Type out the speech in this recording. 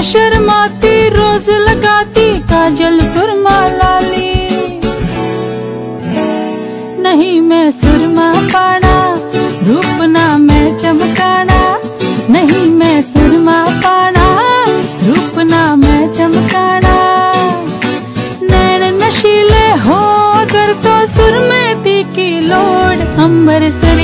मैं शर्माती, रोज लगाती, काजल, सुरमा लाली। नहीं मैं सुरमा पाना रूप ना मैं चमकाना। नहीं मैं सुरमा पाना रूप ना मैं चमकाना। नैन नशीले हो, अगर तो सुरमेती की लोड, अंबर सर